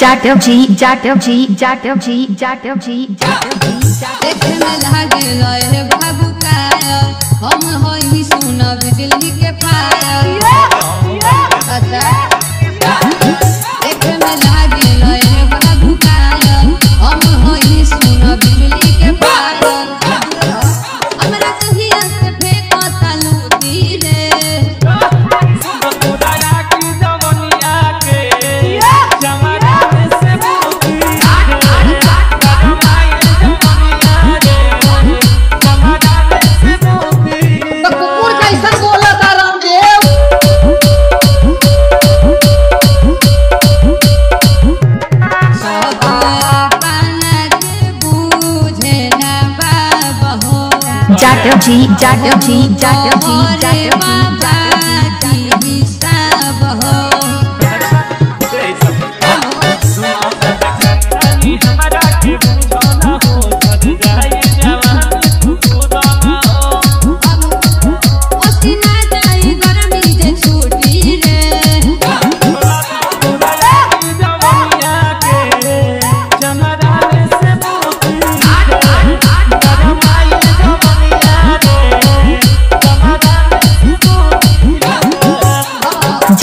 जाटव जी जाट जी जाटव जी जाट जी जाट जी देखे में लागे लय बाबू कायल हम होई सुन बिजली के पायल जाट जी जाट जी जाट जी जाट जी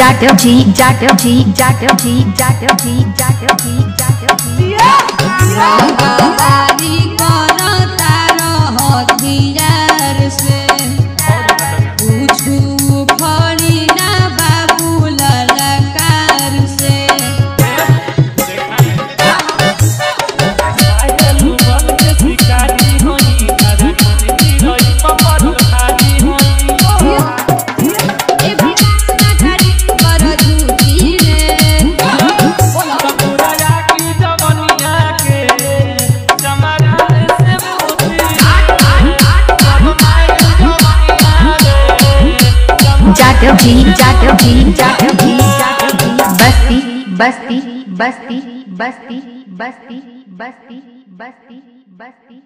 जाट जी जाट जी जाट जी जाट जी जाट जी जाट जी तारो जी जाट जी जाट जी बस्ती बस्ती बस्ती बस्ती बस्ती बस्ती बस्ती बस्ती